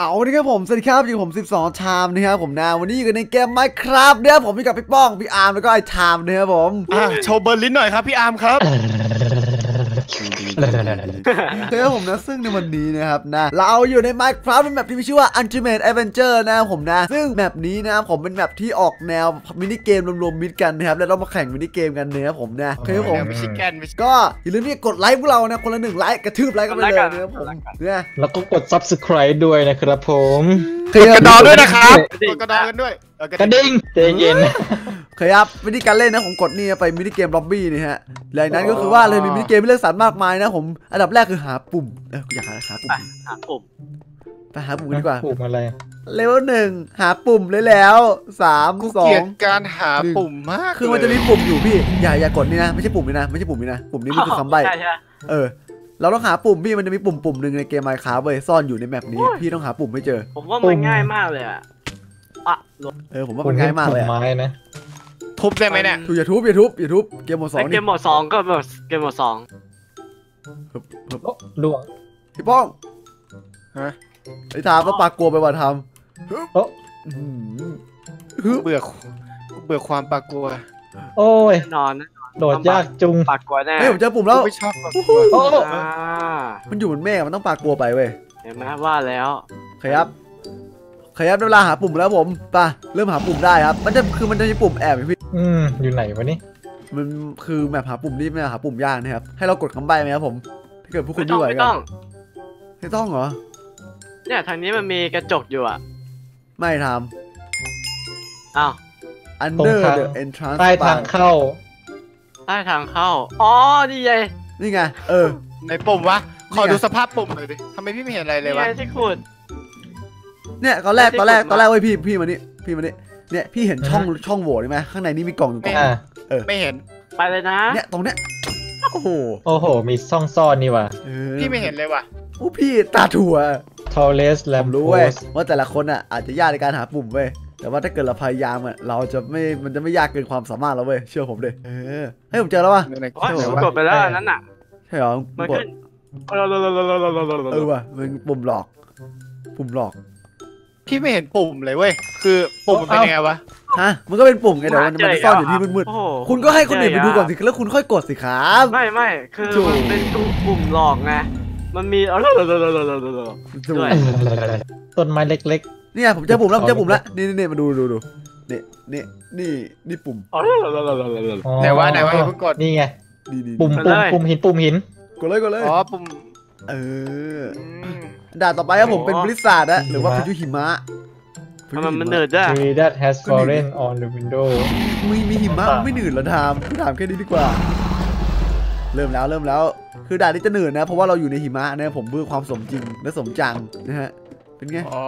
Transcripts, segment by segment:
เอานี่ครับผมสวัสดีครับอยู่กับผม 12 ชามนะครับผมนะวันนี้อยู่กันในเกม Minecraft นะครับผมมีกับพี่ป้องพี่อาร์มแล้วก็ไอ้ชามนะครับผมอะโชว์เบอร์ลินหน่อยครับพี่อาร์มครับ ครับผมนะซึ่งในวันนี้นะครับนะเราอยู่ใน Minecraft เป็น map ที่มีชื่อว่า Ultimate Adventure นะครับผมนะ ซึ่ง map นี้นะครับผมเป็น map ที่ออกแนว minigame รวมๆ mix กันนะครับแล้วเรามาแข่ง minigame กันนะครับผมนะคือผมมิชิแกนมิชิก็อย่าลืมที่จะกดไลค์พวกเรานะคนละหนึ่งไลค์กระทืบไลค์กันไปเลยนะครับผมเนี่ยแล้วก็กด subscribe ด้วยนะครับผมเคยกระดองด้วยนะครับกดกระดองกันด้วยเออกกระดิ่งใจเย็น เคยครับวิธีการเล่นนะผมกดนี่ไปมินิเกมล็อบบี้นี่ฮะหลังนั้นก็คือว่าเลยมีมินิเกมให้เลือกสรรมากมายนะผมอันดับแรกคือหาปุ่มเออกูอยากหาหาปุ่มหาปุ่มไปหาปุ่มกันดีกว่าผูกอะไรเลเวลหนึ่งหาปุ่มเลยแล้วสามกูสอเกลียงดการหาปุ่มมากคือมันจะมีปุ่มอยู่พี่อย่าอย่ากดนี่นะไม่ใช่ปุ่มนี่นะไม่ใช่ปุ่มนี่นะปุ่มนี้มันคือคำใบ้ใช่ใช่เออเราต้องหาปุ่มพี่มันจะมีปุ่มปุ่มหนึ่งในเกมไมค์คาเว้ยซ่อนอยู่ในแมปนี้พี่ต้องหาปุ่มให้เจอ ผมว่ามันง่ายมากเลยอะอะลงเออผมว่ามันง่ายมากเลยผอะไม้นะ ทุบได้ไหมเนี่ยทุบอย่าทุบอย่าทุบอย่าทุบเกมหมดสองเกนี่มโหมดสองก็แบบเกมโหมดสองโอ้ล่วงพี่ป้องฮะไอ้ทามก็ปากกลัวไปว่าทโอ้ำอื้อหือเบื่อเบื่อความปากกลัว โอ้ยแน่นอนนะโดดยากจุงปากกลัวแน่เฮ้ยผมเจอปุ่มแล้วไม่ชอบปากกลัวโอ้อ่ามันอยู่บนเมฆมันต้องปากกลัวไปเว้ยเห็นไหมว่าแล้วขยับขยับได้เวลาหาปุ่มแล้วผมไป่ะเริ่มหาปุ่มได้ครับ มันจะคือมันจะมีปุ่มแอบอยู่พี่ อืมอยู่ไหนวะนี่ มันคือแบบหาปุ่มนี่ไม่หาปุ่มยากนะครับ ให้เรากดคำใบ้ไหมครับผม ถ้าเกิดพวกคุไม่ณต้ด้องวยไม่ก็ต้อง ไม่ต้องเหรอ เนี่ยทางนี้มันมีกระจกอยู่อะไม่ทอ้าวำ under the entrance ใต้ทาง bar เข้า ใต้ทางเข้า อ๋อ นี่ไงนี่ไง เออ ในปุ่มวะ ขอนี่ไงดูสภาพปุ่มหน่อยดิทำไมพี่ไม่เห็นอะไรเลนี่ยวะไงที่ขุด เนี่ยตอนแรกไม่ตอนได้แรกกดมาตอนแรกเว้ยพี่พี่มานี่พี่มานี่ เนี่ยพี่เห็นช่องช่องโหว่ใช่ไหมข้างในนี่มีกล่องอยู่กล่องอ่าไม่เห็น ไปเลยนะ เนี่ยตรงเนี้ยโอ้โหโอ้โห มีซ่องซ่อนนี่ว่ะเออพี่ไม่เห็นเลยว่ะ โอ้พี่ตาถั่ว tallest ผ lamp มรู้เว้ย post ว่าแต่ละคนอะอาจจะยากในการหาปุ่มเว้ยแต่ว่าถ้าเกิดเราพยายามอะเราจะไม่มันจะไม่ยากเกินความสามารถเราเว้ยเชื่อผมเลยเออเฮ้ยผมเจอแล้วว่ะในโอ้ยไหนผมวะกดไปแล้วอันนั้นน่ะ ใช่เหรอมันกดขึ้นเออว่ะมันปุ่มหลอก ปุ่มหลอก พี่ไม่เห็นปุ่มเลยเว้ย คือปุ่มมันเป็นยังไงวะ ฮะ มันก็เป็นปุ่มไงเดี๋ยวมันมันจะซ่อนอยู่ที่มืดโอ้โหๆคุณก็ให้คนอื่นไปดูก่อนสิแล้วคุณค่อยกดสิครับ ไม่ไม่คือถูก มันเป็นปุ่มหลอกไงมันมีเออด้วย ต้นไม้เล็กนี่ไงผมเจอปุ่มแล้วผมเจอปุ่มแล้วนี่นี่นี่มาดูดูดูนี่นี่นี่นี่ปุ่มๆอ๋อไหนวะไหนวะอย่าเพิ่งกด นี่ไง นี่นี่ปุ่มไปปุ่เลมยปุ่มหินปุ่มหิน กดเลยกดเลย อ๋อปุ่มเออ อืม ด่านต่อไปครับผมเป็นบริษัทนะหรือว่าพายุหิมะทำไมมันเนิร์ดได้ tree that has fallen on the window มีมีหิมะมันไม่หนืดเหรอทามถามแค่นี้ดีกว่า เริ่มแล้วเริ่มแล้ว คือด่านนี้จะหนืดนะ เพราะว่าเราอยู่ในหิมะนะผมเพื่อความสมจริงและสมจังนะฮะเป็นไงอ๋อ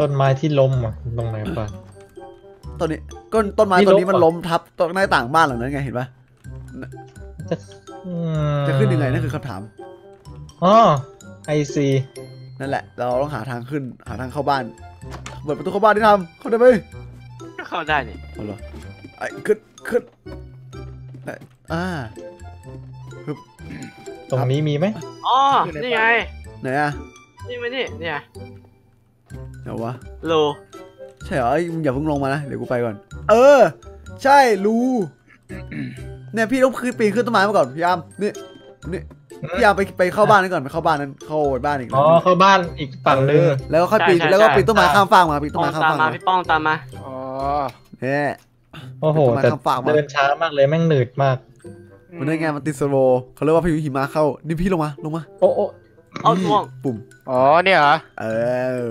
ต้นไม้ที่ล้มอะตรงไหนปะต้นนี้ก้นต้นไม้นี่ต้นนี้มันลบเหรอล้มทับต้นหน้าต่างบ้านหลังนั้นไงเห็นปะจะอืมจะขึ้นยังไงนั่นคือคำถาม อ๋อ ไอซีนั่นแหละ เราต้องหาทางขึ้นหาทางเข้าบ้านเปิดประตูเข้าบ้านที่ทำเข้าได้ไหมก็เข้าได้นี่เอาเหรอไอ้ขึ้นขึ้นเอ้ยอ่าตรงนี้มีไหมอ๋อนี่ไงไหนอะนี่มานี่เนี่ยเดี๋ยววะโลใช่เหรอเอ้ยมึงอย่าเพิ่งลงมานะเดี๋ยวกูไปก่อน เออ ใช่รู้เนี่ยพี่ต้องขึ้นปีนขึ้นต้นไม้มาก่อนพี่ยามนี่นี่ พี่ยามไปไปเข้าบ้านนั้นก่อนไปเข้าบ้านนั้นเข้าบ้านอีกอ๋อเข้าบ้านอีกฝั่งนึงแล้วก็ค่อยปีนแล้วก็ปีนต้นไม้ข้ามฟากมาปีนต้นป้อไม้งข้ามตามฟากมามาพี่ป้องตามมา อ๋อเนี่ยโอ้โหต้นไม้แต่ข้ามฟากมาเดินช้ามากเลยแม่งหนืดมาก มันได้ไงมันติดสโลว์เขาเรียกว่าพายุหิมะเข้านี่พี่ลงมาลงมาโอ้โอ้เอาท่วง ปุ่ม อ๋อเนี่ยเหรอเออ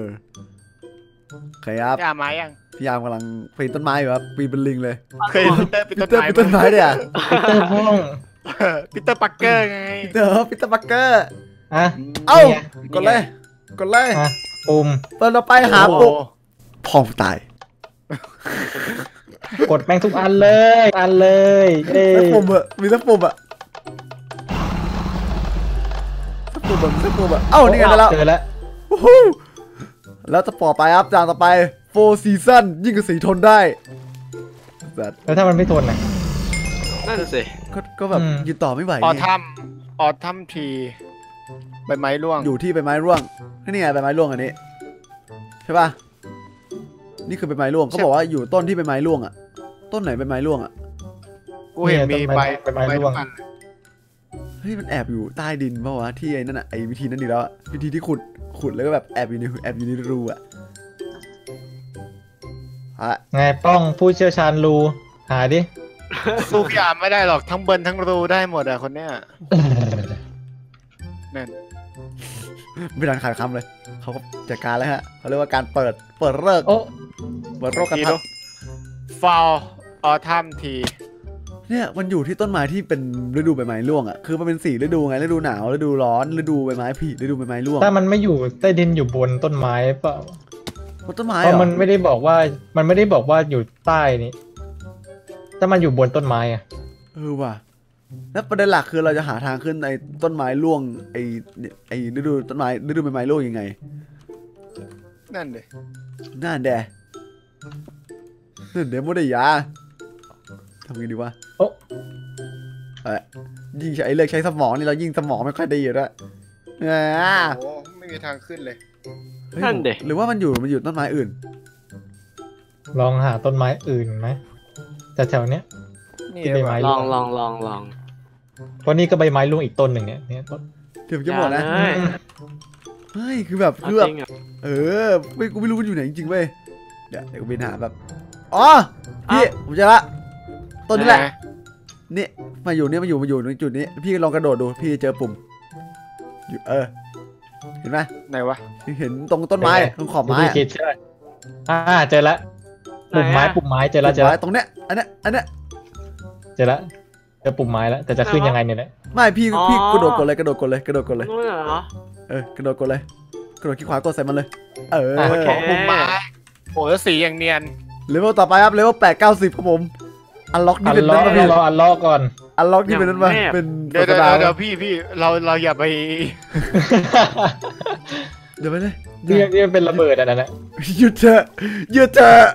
ใครครับยาไม้ยังพี่ยามกำลังปีนต้นไม้อยู่ครับปีนเป็นลิงเลยเคยเห็นปีเตอร์ปีปีต้นเตอร์ไม้ปีนต้นไม้เนี่ยปีเตอร์พ่อง ปีเตอร์ปาร์คเกอร์ไงเด้อปีเตอร์ปาร์คเกอร์อะเอ้านี่ไงกดเลยกดเลยอะปุ่มเปิดเราไปหาโอ้ปุ่มพองตาย กดแม่งทุกอันเลยอันเลยเอ้สักยปุ่มอะมีสักปุ่มอะสักปุ่มอะมีสักปุ่มอะเอ้านี่ไงได้แล้วเจอแล้ววู้ฮู้แล้วจะต่อไปครับจานต่อไป four season ยิ่งกับสีทนได้สัตว์แล้วถ้ามันไม่ทนอะ นั่นน่ะสิก็ก็แบบอืมยืนต่อไม่ไหวออไงทัมออทัมทีใบไม้ร่วงอยู่ที่ใบไม้ร่วงนี่ไงใบไม้ร่วงอันนี้ช่ป่ะนี่คือใบไม้ร่วงเขาบอกว่าอยู่ต้นที่ใบไม้ร่วงอะต้นไหนใบไม้ร่วงอะกูเห็นมีใบใบไม้ร่วงทุกอันเฮ้ยมันแอบอยู่ใต้ดินเปล่าวะที่ไอ้นั่นอะไอ้วิธีนั้นดีแล้วอะวิธีที่ขุดขุดแล้วก็แบบแอบอยู่ในแอบอยู่ในรูอะอะไงป้องผู้เชี่ยวชาญรูหาดิ สู้พี่อาร์มไม่ได้หรอกทั้งเบิร์นทั้งรูได้หมดอะคนเนี้ยนั่นไม่ทันขาดคำเลย เขาก็จัดการแล้วฮะเขาเรียกว่าการเปิดเปิดเลิกษ์โอ้เปิดโรคกระทีทัดูดฟอลออทัมทีเนี่ยมันอยู่ที่ต้นไม้ที่เป็นฤดูใบไม้ร่วงอะคือมันเป็นสี่ฤดูไงฤดูหนาวฤดูร้อนฤดูใบไม้ผลิฤดูใบไม้ร่วงถ้ามันไม่อยู่ใต้ดินอยู่บนต้นไม้เปล่าบนต้นไม้เพเหรราะอมันไม่ได้บอกว่ามันไม่ได้บอกว่าอยู่ใต้นี่ ถ้ามันอยู่บนต้นไม้อะเออว่ะแล้วประเด็นหลักคือเราจะหาทางขึ้นไอ้ต้นไม้ร่วงไอ้เนี่ยไอ้ฤดูต้นไม้ฤดูใบไม้ร่วงยังไง นั่นเลยน่าแดนั่นเดี๋ยวไม่ได้ยาทำไงดีวะโอ้เอะยิ่งใช้เลือกใช้สมองนี่เรายิ่งสมองไม่ค่อยดีอยู่ด้วยอ่าโอ้ไม่มีทางขึ้นเลยเฮ้ยนั่นดิหรือว่ามันอยู่มันอยู่ต้นไม้อื่น ลองหาต้นไม้อื่นไหม แต่แถวเนี้ยนี่ที่ใบไม้ลองลองลองลองเพราะนี่ก็ใบไม้ร่วงอีกต้นหนึ่งเนี่ยเนี่ยต้นเดี๋ยวจะหมดนะอย่าเลยเฮ้ยคือแบบเอาคือแบบจริงอะเออไม่กูไม่รู้มันอยู่ไหนจริงๆเว้ยเดี๋ยวเดี๋ยวกูไปหาแบบอ๋อพี่ผมเจอละต้นนี้แหละะนี่มาอยู่เนี่ยมาอยู่มาอยู่ตรงจุดนี้ พี่ลองกระโดดดูพี่เจอปุ่มอยู่เออ เห็นไหมไหนวะ เห็นตรงต้นไม้ตรงขอบไม้ที่อะคิดใช่ไหมอ่าเจอละ ปุ่มไม้ปุ่มไม้เจอละเจอปุ่มละไม้ตรงเนี้ยอันเนี้ยอันเนี้ยเจอละเจอปุ่มไม้แล้วแต่จะขึ้นยังไงเนี่ยแหละไม่พี่พี่กระโดดกดเลยกระโดดกดเลยกระโดดกดเลยนู่นเหรอเออกระโดดกดเลยกระโดดขี้ขวากดใส่มันเลย เออโอเคโอเคมุมไม้โอ้แล้วสีอย่างเนียนเลเวลต่อไปครับเลเวลแปดเก้าสิบครับผมอันล็อกอันี่นเป็นล้อนั่นมาพี่รออันล้อก่อนอันล็อกนี่เป็นนั่นมาอย่างแม่เป็นเดี๋ยวกเดี๋ระยวดาษเดี๋ยวพี่พี่เราเราอย่าไป เดี๋ยวไปเลย นี่นี่เป็นระเบิดอันนั้นแหละหยุดเถอะหยุดเถอะ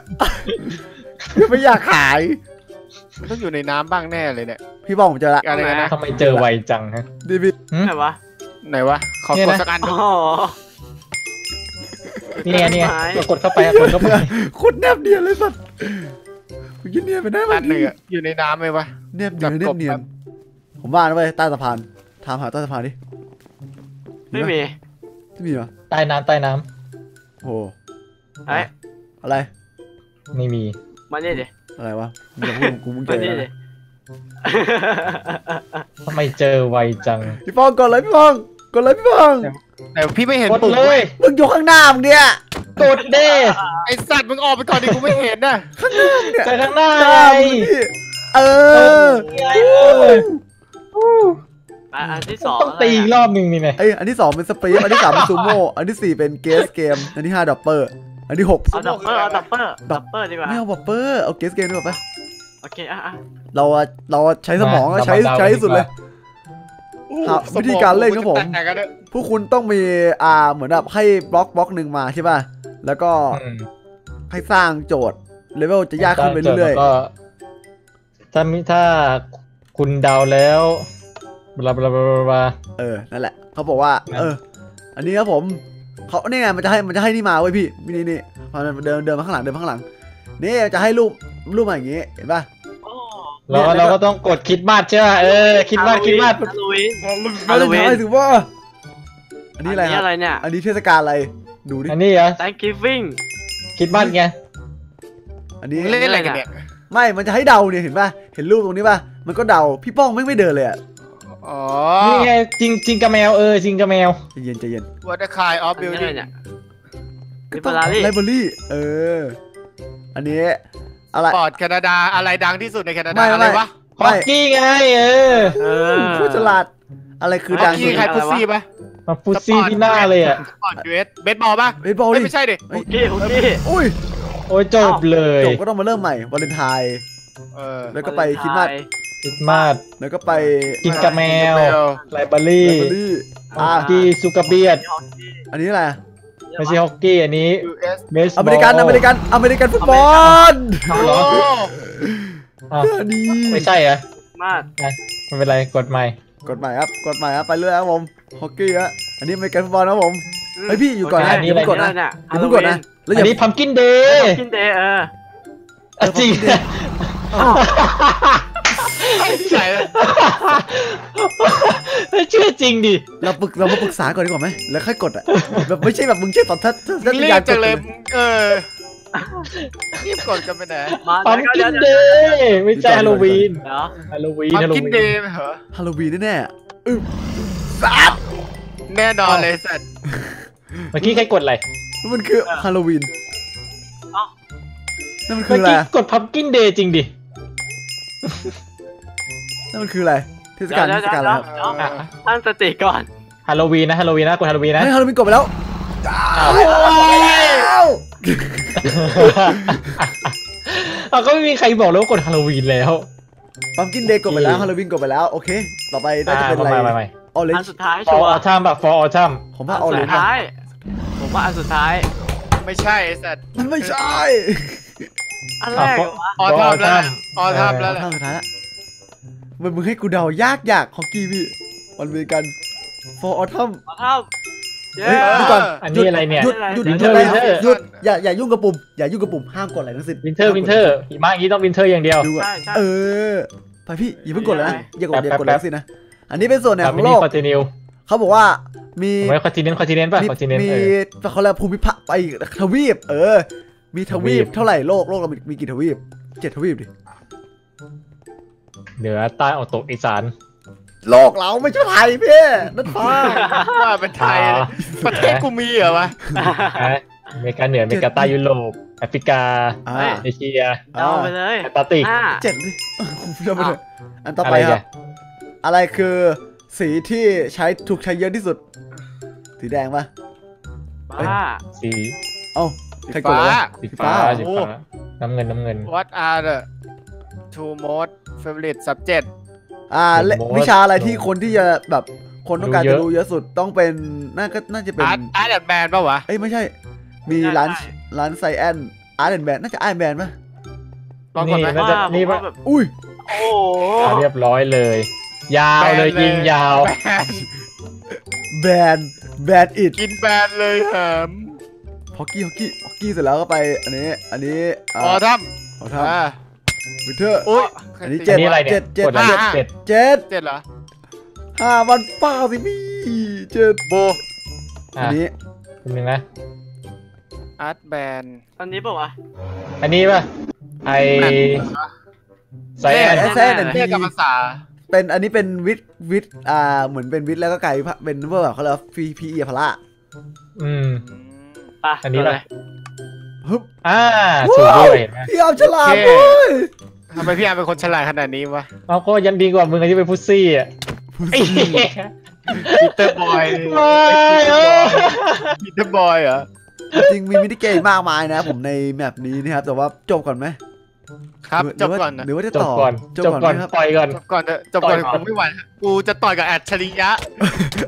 ไม่อยากขาย มันต้องอยู่ในน้ำบ้างแน่เลยเนี่ย พี่บอกผมเจอละอะไรกันนะทำไมเจอไวจังฮะดีพี่ไหนวะไหนวะขอเนี่ยกดนะสักอันอ๋ดูอนี่ไงนี่ไงไม้กดเข้าไปกดเข้าไปโคตรแนบเนียนเลยสัตว์มึงกินเนียนไปได้ไหมอันหนึ่งอะอยู่ในน้ำไหมวะแนบเนียนจัแนบบกบเนียครันบผมว่านะเว้ยใต้สะพานถามหาใต้สะพานดิไม่มีไม่มีเหรอ ใต้น้ำใต้น้โอ้โหไอ้อะไรำไม่มี มาเนี่ยดิอะไรวะมึงอย่าพูดกูมึงเจมาอเนี่ยดินะทำไมเจอไวจังพี่ฟองกดเลยพี่ฟองกดเลยพี่ฟองแต่พี่ไม่เห็นกดปุ่มเลยมึงอยู่ข้างหน้ามึงเนี่ยกดเด้ไอสัตว์มึงออกไปก่อนดิกูไม่เห็นนะเจอข้างหน้าหน้ามึงพี่เอออ่ะอันที่สองต้องตีอีกรอบหนึ่งนี่ไงไอยอันที่สองเป็น spleef อันที่สามเป็นซูโม่อันที่สี่เป็น guess game อันที่ห้า dropper อันที่หกเอา dropper เอา dropper dropper ดีกว่าไม่เอา dropperเอา guess game ดีกว่าปะโอเคอะอะเราอะเราอะใช้สมองอะใช้ใช้ที่สุดเลยครับวิธีการเล่นครับผมแต่กันเนี่ยผู้คุณต้องมีอ่าเหมือนแบบให้บล็อกบล็อกหนึ่งมาใช่ป่ะแล้วก็อืมให้สร้างโจทย์เลเวลจะยากขึ้นไปเรื่อยแล้วก็ถ้ามิถ้าคุณเดาแล้ว blah blah blah blah เออ นั่นแหละ เขาบอกว่า เออ อันนี้ครับผม เขาเนี่ไง มันจะให้ มันจะให้นี่มาเว้ยพี่ นี่นี่พอเดินเดินมาข้างหลัง เดินมาข้างหลัง นี่จะให้รูป รูปมาอย่างงี้ เห็นป่ะโอ้แล้วเราก็ต้องกดคิดมาดใช่ไหมเออ คิดมาดคิดมาดฮาโลวีนมาเลย Halloween ทายถือว่า อันนี้อะไรครับอะไรเนี่ย อันนี้เทศกาลอะไร ดูดิ อันนี้เหรอ Thanksgiving คิดมาดไง อันนี้เล่นอะไรกันเนี่ยไม่ มันจะให้เดาเนี่ย เห็นป่ะ เห็นรูปตรงนี้ป่ะ มันก็เดา พี่ป้องไม่ไม่เดินเลยอะ อ๋อนี่ไงจริงจริงกระแมวเออจริงกระแมวใจเย็นใจเย็นวัตคายออฟอันบิลนี้ดิ้อะไรงเนี่ยก็ต้อง Library ไลบรารีเออ อันนี้อะไรปอร์ตแคนาดาอะไรดังที่สุดในแคนาไม่ดาไม่อะไรวะฮอกกี้ไงเออเออโคตรฉลาดอะไรคือดังฮอกสุกี้ดใครพุซซี่ปะมาฟุตซี่ที่หน้าเลยอะปอร์ตยูเอสเบสบอลปะเบสบอลเอ้ยดิไม่ใช่ดิเฮ้โอยเคโอเคอุ้ยโอ้ยจบเลยจบก็ต้องมาเริ่มใหม่วาเลนไทน์ เออ Ờ. แล้วก็ไปคริดมาสคิดมาดแล้วก็ไปกินกระแมวไลบราไลรีบรารีฮอ่าอกกี้ซูกาเบียดอันนี้อะไรอะไม่ใช่ฮอกกี้อันนี้ยูเอสเบสบอลอเมริกันอเมริกันอเมริกันฟุตบอลโอ้อ้าวอันนี้ไม่ใช่เหรอมาดไม่เป็นไรกดใหม่กฎหมายครับกฎหมายครับไปเรื่อยครับผมฮอกกี้ฮะอันนี้อเมริกันฟุตบอลนะครับผมเฮ้ยพี่อยู่ก่อนนะอันนี้อะไรอย่าเพิ่งกดนะเนี่ยอย่าเพิ่งกดนะแล้วออัย่านนี้พัมกินเดย์กินเดย์เออจริงอ้าว ใช่เชื่อจริงดิ เราปรึกเรามาปรึกษาก่อนดีกว่าไหม แล้วค่อยกดอะ แบบไม่ใช่แบบมึงใช่ตอนทัดทัดเรียกจังเลย เออ รีบกดกันไปไหนมาพัมเดี๋กิยวนเดเดี๋ยวย์ไม่ใช่ฮาโลวีนเดี๋ยวฮาโลวีนพัมฮาโลกินวีนเดย์เหรอ ฮาโลวีนแน่ๆอึ๊บแน่นอนเลยสัตว์เมื่อกี้ใครกดอะไร มันคือฮาโลวีนนั่นมันคืเมื่อออะไรกี้กด pumpkin day จริงดิ นั่นมันคืออะไรเทศกาลเดี๋เทยวศกาลเดี๋แล้ยววเดี๋ยวตั้งสติก่อนฮาโลวีนนะฮาโลวีนนะกดฮาโลวีนนะเฮ้ยฮาโลวีนกดไปแล้วอ้าวแล้วเอาก็ไม่มีใครบอกแล้วว่ากดฮาโลวีนแล้ว pumpkin day กดไปแล้วฮาโลวีนกดไปแล้วโอเค ต่อไปน่าจะเป็นอะไรอ่าไม่ไม่ไม่ออเรนอันจ์สุดท้ายฟอชัวร์ออร์ทัมแบบฟอร์ออทัมผมอัว่านออเรสุนดจ์ท้ายผมว่าอันสุดท้าย ไม่ใช่ไอ้สัตว์มันไม่ใช่ อันแรกเหรอวะออทำแล้วแหละออทำแล้วแหละท่าสุดท้ายละมันมึงให้กูเดายากยากของกี้พี่มันมีกัน for autumn มาเท่าเย้เฮ้ยดูก่อนอันนี้อะไรเนี่ยหยุดหยุดหยุด Winter อะไร Winter หยุดอย่าอย่ายุ่งกับปุ่มอย่ายุ่งกับปุ่มห้ามกดอะไรทั้งสิ้นวินเทอร์วินเทอร์หิมะอย่างนี้ต้องวินเทอร์อย่างเดียวดูอะใช่ใช่เออไปพี่อย่าเพิ่งกดเลยนะอย่ากดอย่ากดแป๊แล้บวสินะอันนี้เป็นส่วนไหนแต่ขอไม่งโลนี่กคอนติเนียเขาบอกว่ามีไว้คอนติเนนต์คอนติเนนต์ป่ะมีคอนติเนนต์มีเออเขาเรียกภูมิภาคไปอีกทวีปเออ มีทวีทวีปปเท่าไหร่โลกโลกเรามีมีกี่ทวีปเจ็ดทวีปดิเหนือใต้ออกตกอีสานโลกเราไม่ใช่ไทยพี่นั่นฟ้าว่าเป็นไทยเลยประเทศกูมีเหรอวะอะอเมริกาเหนืออเมริกาใต้ยุโรปแอฟริกาอ่าเอเชียเอาไปเลยแอนตาร์กติกห้าเจ็ดดิเดี๋ยวมาเลยอันต่ออะไปไรคกัรับ อะไรคือสีที่ใช้ถูกใช้เยอะที่สุด สีแดงปะบ้าสี เอ้า ใครกดวะสีสีฟ้าฟ้า สีฟ้าน้ำเงินน้ำเงิน What are the two most favorite subject อ่าและผมว่าวิชาอะไรที่คนที่จะแบบคนต้องการรู้เยจะอะรู้เยอะสุดต้องเป็นน่าก็น่าจะเป็น Art Art and Band ป่าวะ เอ้ยไม่ใช่ มีร้านร้านไซแอนอาร์ตแอนด์แบนน่าจะอาร์ตแบนปะลองก่อนไหมน่าจะว่านี่ผมป่ะว่าแบบอุ้ย โอ้โห อะเรียบร้อยเลย ยาวเลยแบนเลยยิงยาวแบนแบนแบนอิดกินแบนเลยเหม ฮอกกี้ฮอกกี้ฮอกกี้เสร็จแล้วก็ไปอันนี้อันนี้ออทัมเอาทอ่าำวิเทอร์อุ้ยอันนี้อัเจ็นดนี้อะไรเนี่ยเจ็ดเจ็ดกดอะไรห้าเจ็ดเจ็ดเจ็ดเหรอห้าวันเป้าสิพี่เจ็ดโบอัอะนนี้คุณนึงนะอาร์ตแบนอันนี้บอกว่าอันนี้ป่ะไอไซแอนแอสเซนแน่แอนเรียกกับภาษาเป็นอันนี้เป็นวิทย์วิทย์อ่าเหมือนเป็นวิทย์แล้วก็ไก่เป็นพวกแบบเขาเรียกฟีพีเอพละอืม อะอันนี้เลป่ะยฮึบอ่าถูกด้วยเห็นไหมพี่เอาฉลาดโอเคเว้ยทำไมพี่อาร์มเป็นคนฉลาดขนาดนี้วะเอาก็ยังดีกว่ามึงที่เป็นพุซซี่อะไอ้เหี้ยปีเตอร์บอยไม่เออปีเตอร์บอยเหรอจริงมีมินิเกมมากมายนะผมในแมปนี้นะครับแต่ว่าจบก่อนไหม ครับหจรืบว่าก่อนนะหรือว่าจะจบต่อก่อนจบก่อนไหมครับปล่อยก่อนจบก่อนเถอะจบก่อนต่อยก่อนกูไม่ไหวกูจะต่อยกับอัจฉริยะ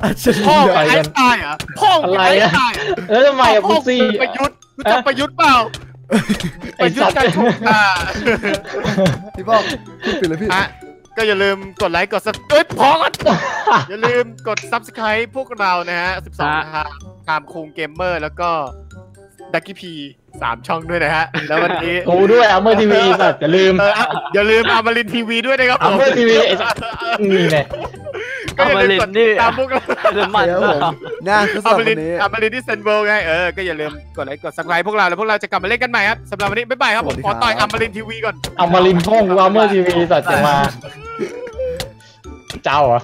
อัจฉริพ่อยะไอ้สไตล์เหรอพ่ออะไรไอ้อะสไตล์แล้วทำไมอะพ่พุซซี่กูประยุทธ์รู้จักประยุทธ์เปล่าไอ้ประยุทสัตธ์ว์การถูกอ่าพี่ป้องพูดปิดเลยพี่อะก็อย่าลืมกดไลค์กดซับเอ้ยพอกันอย่าลืมกด subscribe พวกเรานะฮะ 12ทางตามคุงเกมเมอร์แล้วก็ดักกี้พี สามช่องด้วยนะฮะ แล้ววันนี้กูด้วยอัมเมอร์ทีวีสัตว์อย่าลืมเอออะอย่าลืมอามารินทีวีด้วยนะครับผม Amber TV ไอ้สัสนี่ไงก็อย่าลืมกด Amarin นี่ติดตามพวกเราเดือดมันเดี๋ยวผมนะก็อาสำหรับมาริวันนนี้อามารินที่เซนเวิลไงเออก็อย่าลืมกดไลค์กด subscribe พวกเราแล้วพวกเราจะกลับมาเล่นกันใหม่ครับสำหรับวันนี้บ๊ายบายครับผมสวัสดีขอต่อยครัอาบมารินทีวีก่อนเอามารินพ่องกูอัมเมอร์ทีวีสัตว์จะมา เจ้าเหรอ